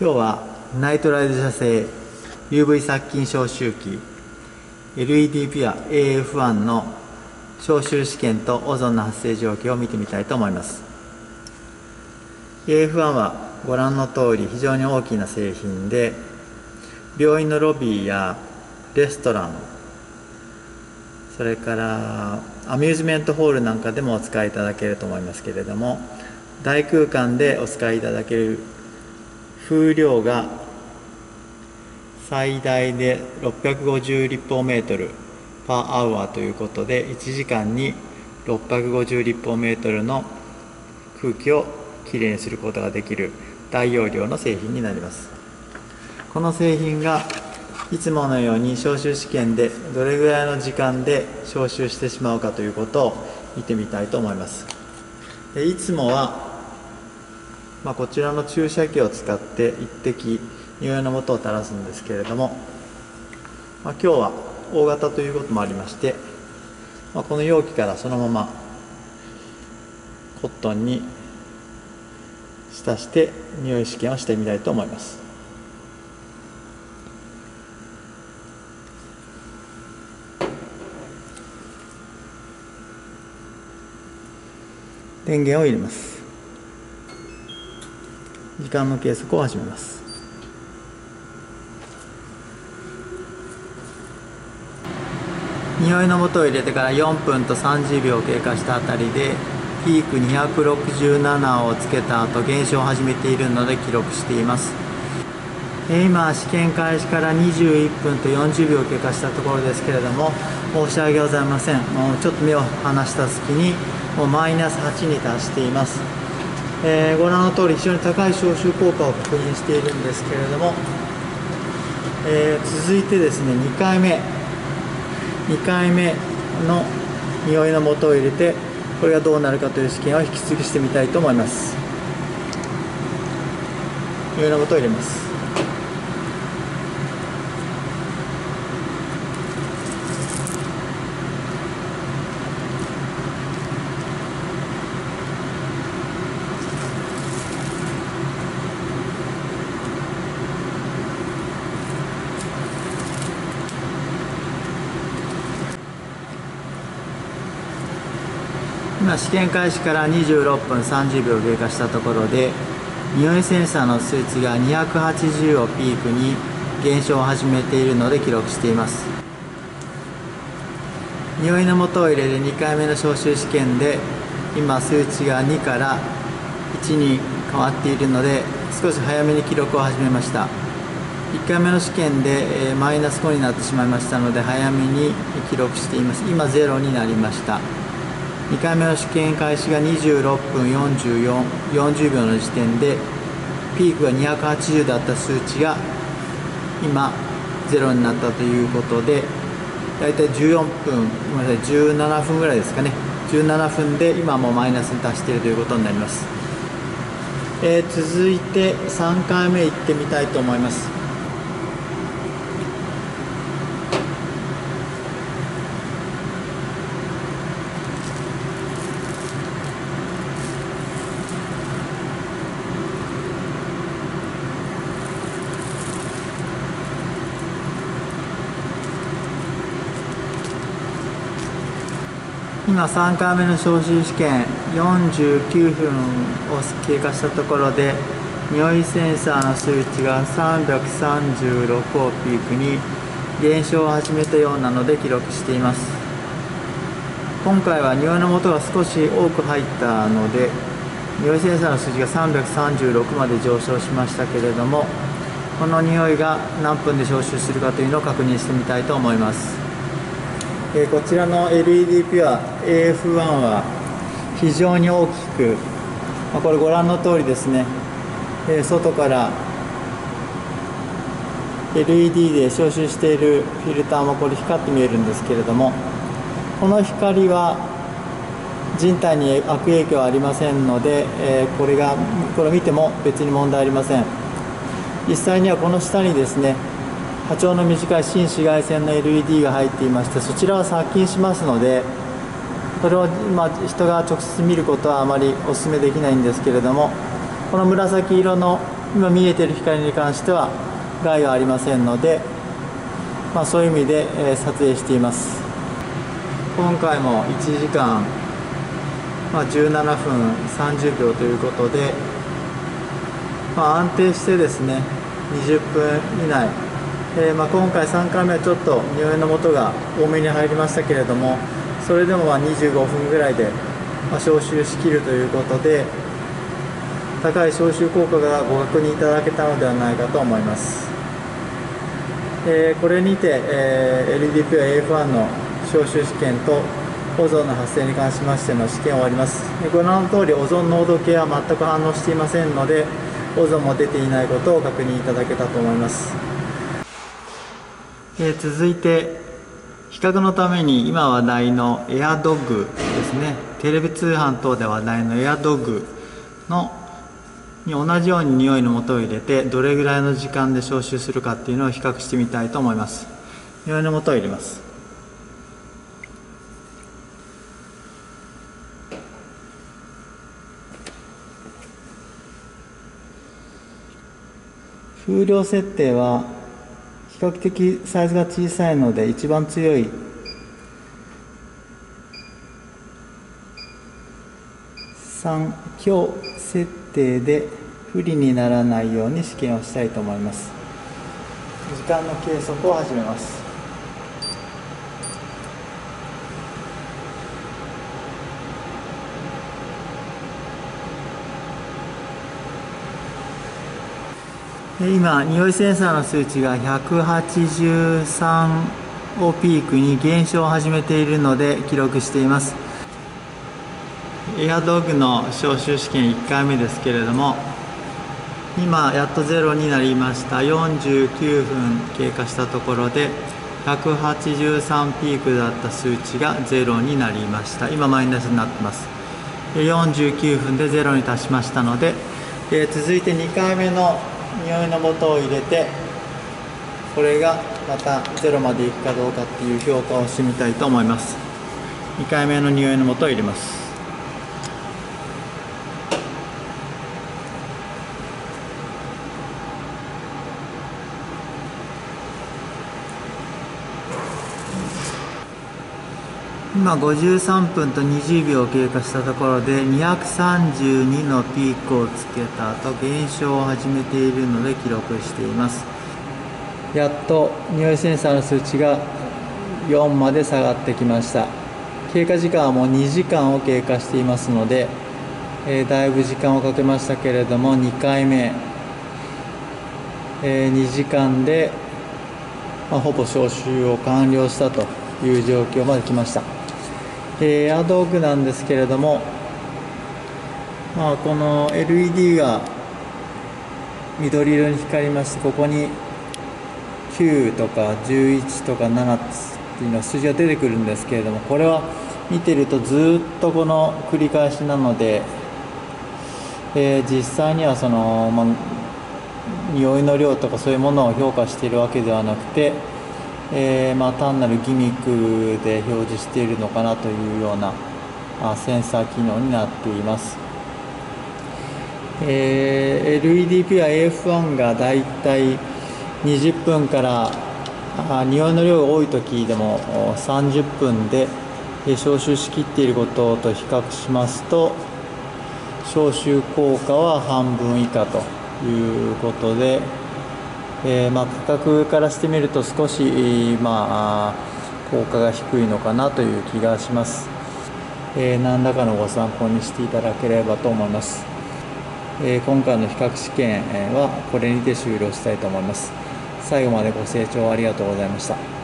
今日はナイトライド社製 UV 殺菌消臭器 LED ピュア AF1 の消臭試験とオゾンの発生状況を見てみたいと思います。AF1 はご覧の通り非常に大きな製品で病院のロビーやレストランそれからアミューズメントホールなんかでもお使いいただけると思いますけれども大空間でお使いいただける風量が最大で650立方メートルパーアワーということで1時間に650立方メートルの空気をきれいにすることができる大容量の製品になります。この製品がいつものように消臭試験でどれぐらいの時間で消臭してしまうかということを見てみたいと思います。いつもはまあ、こちらの注射器を使って一滴匂いの素を垂らすんですけれども、まあ、今日は大型ということもありまして、まあ、この容器からそのままコットンに浸して匂い試験をしてみたいと思います。電源を入れます。時間の計測を始めます。匂いの素を入れてから4分と30秒経過したあたりでピーク267をつけた後減少を始めているので記録しています。今試験開始から21分と40秒経過したところですけれども申し訳ございません。もうちょっと目を離した隙にもうマイナス8に達しています。えー、ご覧の通り非常に高い消臭効果を確認しているんですけれども、えー、続いてですね2回目。2回目の匂いの素を入れてこれがどうなるかという試験を引き続きしてみたいと思います。匂いの素を入れます。今試験開始から26分30秒経過したところで匂いセンサーの数値が280をピークに減少を始めているので記録しています。匂いの素を入れる2回目の招集試験で今数値が2から1に変わっているので少し早めに記録を始めました。1回目の試験でえマイナス5になってしまいましたので早めに記録しています。今0になりました。2回目の試験開始が26分44 40秒の時点でピークが280だった数値が今0になったということで大体14分ごめんなさい17分ぐらいですかね。17分で今もマイナスに達しているということになります、えー、続いて3回目いってみたいと思います。今3回目の招集試験49分を経過したところで匂いセンサーの数値が336をピークに減少を始めたようなので記録しています。今回は匂いの素が少し多く入ったので匂いセンサーの数値が336まで上昇しましたけれどもこの匂いが何分で消臭するかというのを確認してみたいと思います。えこちらの LED ピュア AF1 は非常に大きく、まこれご覧の通りですね、え外から LED で消臭しているフィルターもこれ光って見えるんですけれどもこの光は人体に悪影響はありませんので、えこれがこれを見ても別に問題ありません。実際にはこの下にですね波長の短い新紫外線の LED が入っていましてそちらは殺菌しますのでそれを今人が直接見ることはあまりお勧めできないんですけれどもこの紫色の今見えてる光に関しては害はありませんので、まあ、そういう意味で、え撮影しています。今回も1時間、まあ、17分30秒ということで、まあ、安定してですね20分以内、えー、まあ今回3回目はちょっと匂いの元が多めに入りましたけれどもそれでもまあ25分ぐらいで、ま消臭しきるということで高い消臭効果がご確認いただけたのではないかと思います、えー、これにて、えー、LEDP は AF1 の消臭試験とオゾンの発生に関しましての試験を終わります。ご覧の通りオゾン濃度計は全く反応していませんのでオゾンも出ていないことを確認いただけたと思います、えー、続いて比較のために今話題のエアドッグですね。テレビ通販等で話題のエアドッグのに同じように匂いの素を入れてどれぐらいの時間で消臭するかっていうのを比較してみたいと思います。匂いの素を入れます。風量設定は比較的サイズが小さいので一番強い。3強設定で不利にならないように試験をしたいと思います。時間の計測を始めます。今匂いセンサーの数値が183をピークに減少を始めているので記録しています。エアドッグの招集試験1回目ですけれども今やっとゼロになりました。49分経過したところで183ピークだった数値がゼロになりました。今マイナスになってます。49分でゼロに達しましたので、えー、続いて2回目の匂いの素を入れてこれがまたゼロまでいくかどうかっていう評価をしてみたいと思います。2回目の匂いの素を入れます。今53分と20秒経過したところで232のピークをつけた後減少を始めているので記録しています。やっと匂いセンサーの数値が4まで下がってきました。経過時間はもう2時間を経過していますので、えー、だいぶ時間をかけましたけれども2回目、えー、2時間で、まあ、ほぼ招集を完了したという状況まで来ました。エアドッグなんですけれども、まあ、この LED が緑色に光りましてここに9とか11とか7っていうの数字が出てくるんですけれどもこれは見てるとずっとこの繰り返しなので、えー、実際にはその、まあ、匂いの量とかそういうものを評価しているわけではなくてえー、まあ、単なるギミックで表示しているのかなというようなあセンサー機能になっています、えー、LEDP は AF1 がだいたい20分からあ匂いの量が多い時でも30分で消臭しきっていることと比較しますと消臭効果は半分以下ということでえー、まあ、価格からしてみると少し、まあ、効果が低いのかなという気がします、えー、何らかのご参考にしていただければと思います、えー、今回の比較試験はこれにて終了したいと思います。最後までご清聴ありがとうございました。